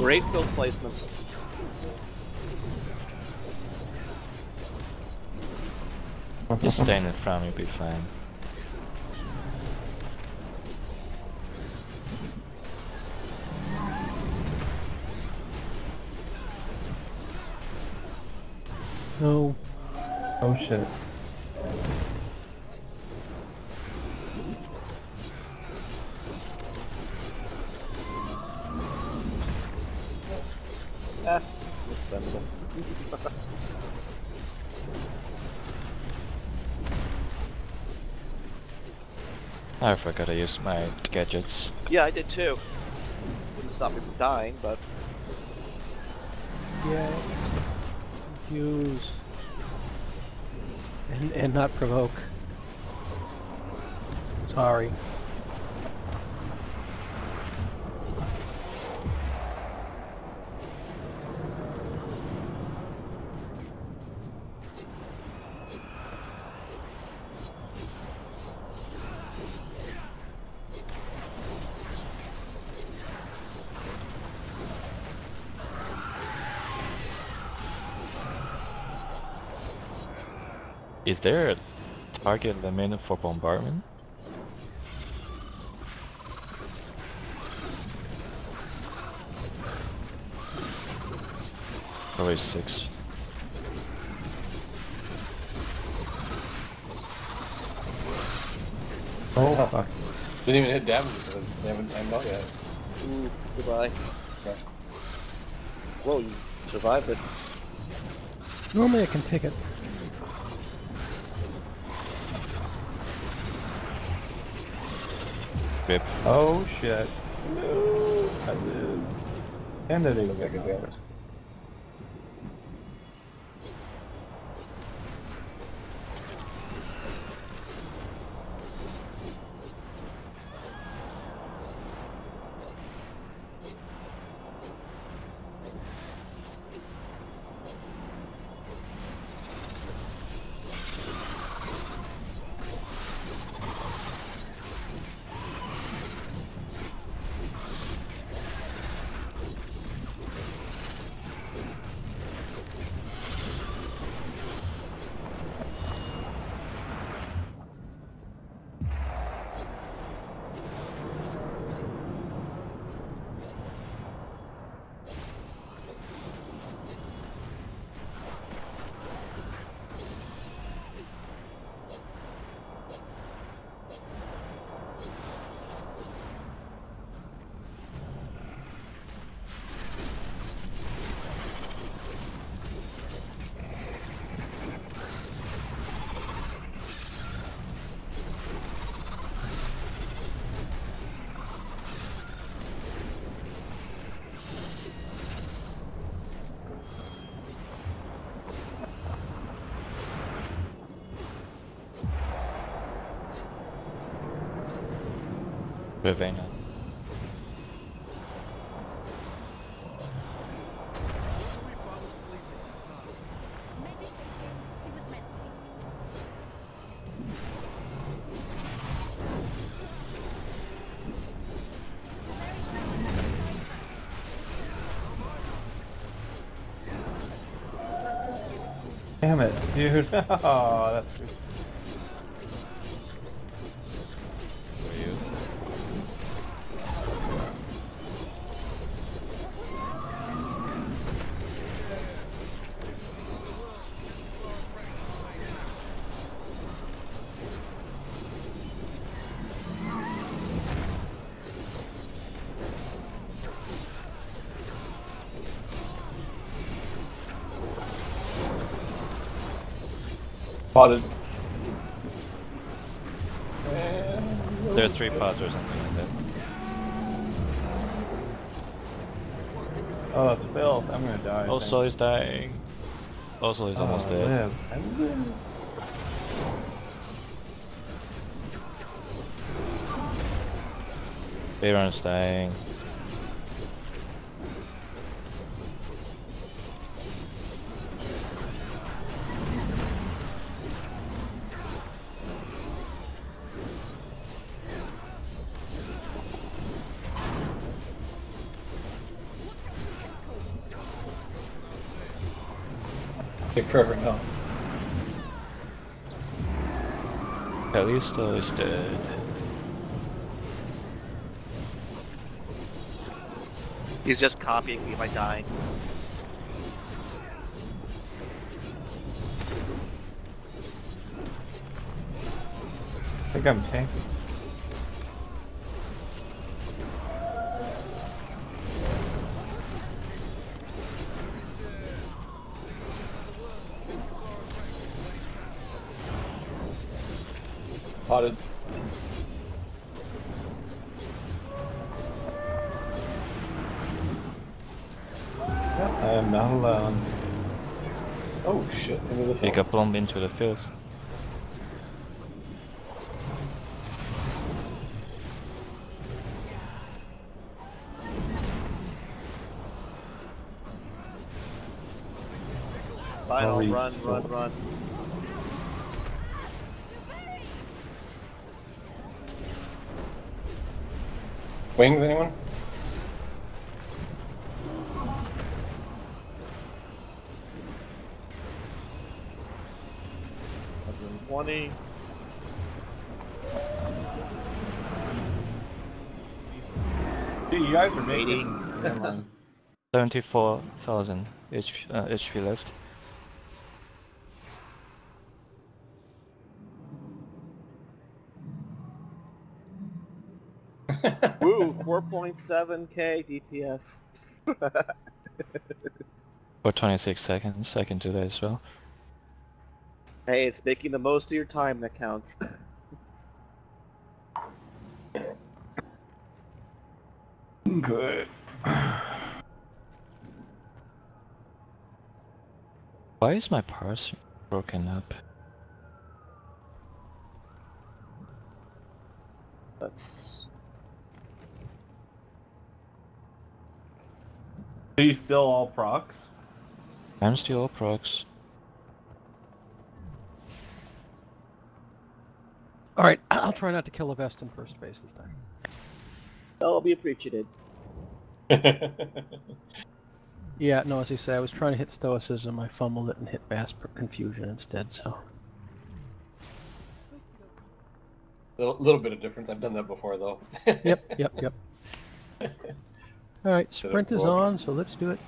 Great build placements. Just staying in front, you'll be fine. No. Oh shit. Expendable. I forgot to use my gadgets. yeah, I did too. Didn't stop me from dying, but Yeah. Use. And, and not provoke. Sorry. Is there a target limit for bombardment? Probably six. Oh fuck. Didn't even hit damage because they haven't aimed out yet. ooh, goodbye. Okay. Whoa, you survived it. Normally I can take it. Oh shit. No, I did. And I didn't get damage. Damn it, dude. oh, that's Spotted. There are three pods or something like that. Oh, that's filth. I'm gonna die. Oh, so he's dying. Oh, also, he's oh, almost Oh, dead. live. I. Baron's dying. Take forever now. Callisto is dead. He's just copying me by dying. I think I'm tanky. Spotted. Yep, I am not alone. Oh shit, into the Take a fields. plumb into the fields. Final, Holy run, run, run. Wings, anyone? Twenty. Dude, you guys are making- making. 74,000 HP, uh, HP left. 4.7k DPS. For 26 seconds, I can do that as well. Hey, it's making the most of your time that counts. Good. Why is my parse broken up? That's Are you still all procs? I'm still all procs. Alright, I'll try not to kill a vest in first base this time. that'll be appreciated. Yeah, no, as you say, I was trying to hit Stoicism, I fumbled it and hit Vast Confusion instead, so... little, little bit of difference. I've done that before though. Yep, yep, yep. Alright, sprint is on, so let's do it.